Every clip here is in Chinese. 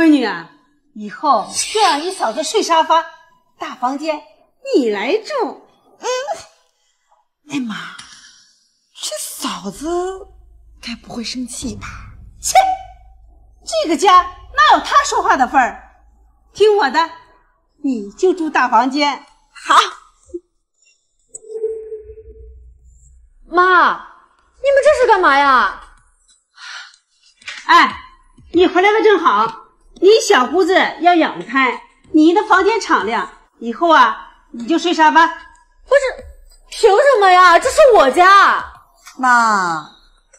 闺女啊，以后就让你嫂子睡沙发，大房间你来住。嗯，哎妈，这嫂子该不会生气吧？切，这个家哪有她说话的份儿？听我的，你就住大房间。好。妈，你们这是干嘛呀？哎，你回来了正好。你小姑子要养胎，你的房间敞亮，以后啊，你就睡沙发。不是，凭什么呀？这是我家。妈，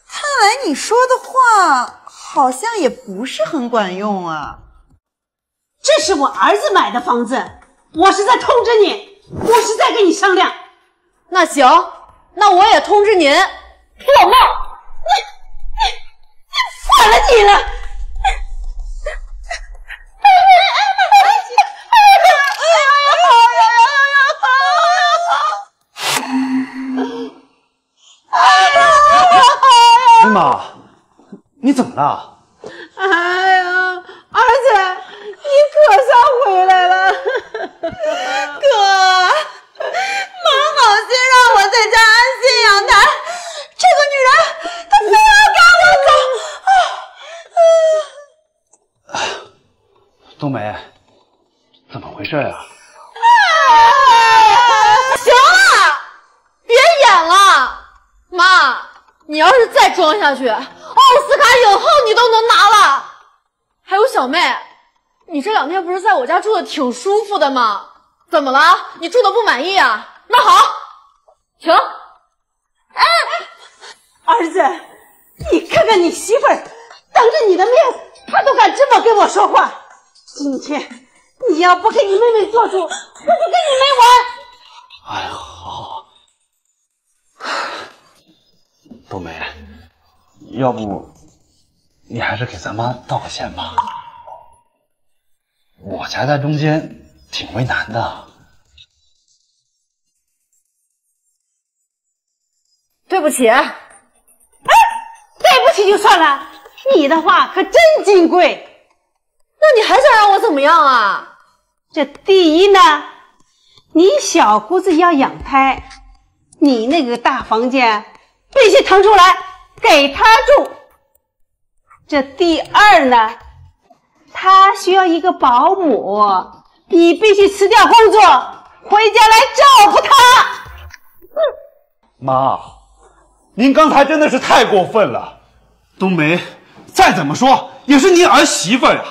看来你说的话好像也不是很管用啊。这是我儿子买的房子，我是在通知你，我是在跟你商量。那行，那我也通知您。老孟，你你你，反了你了！你怎么了？哎呀，儿子，你可算回来了！哥，妈好心让我在家安心养胎，这个女人她非要赶我走！啊冬梅，怎么回事呀？行了，别演了，妈。你要是再装下去，奥斯卡影后你都能拿了。还有小妹，你这两天不是在我家住的挺舒服的吗？怎么了？你住的不满意啊？那好，停。哎，儿子，你看看你媳妇儿，当着你的面，她都敢这么跟我说话。今天你要不给你妹妹做主，我就跟你没完。哎，好。冬梅，要不你还是给咱妈道个歉吧。我夹在中间，挺为难的。对不起。哎，对不起就算了，你的话可真金贵。那你还想让我怎么样啊？这第一呢，你小姑子要养胎，你那个大房间。必须腾出来给他住。这第二呢，他需要一个保姆，你必须辞掉工作，回家来照顾他。妈，您刚才真的是太过分了。冬梅，再怎么说也是您儿媳妇呀，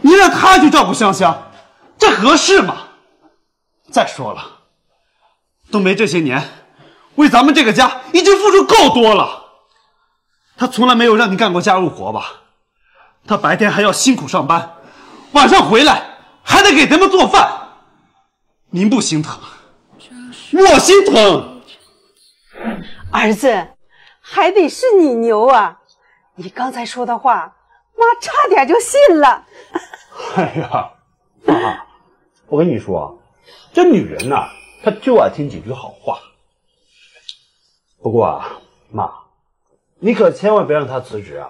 您让她去照顾香香，这合适吗？再说了，冬梅这些年。为咱们这个家已经付出够多了，他从来没有让你干过家务活吧？他白天还要辛苦上班，晚上回来还得给咱们做饭，您不心疼，我心疼。儿子，还得是你牛啊！你刚才说的话，妈差点就信了。哎呀，妈，我跟你说，这女人呐，她就爱听几句好话。不过啊，妈，你可千万别让他辞职啊！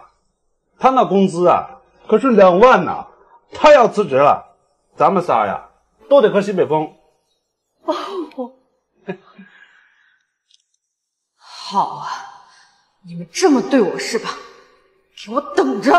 他那工资啊，可是两万呢。他要辞职了，咱们仨呀，都得喝西北风。哦，好啊，你们这么对我是吧？给我等着！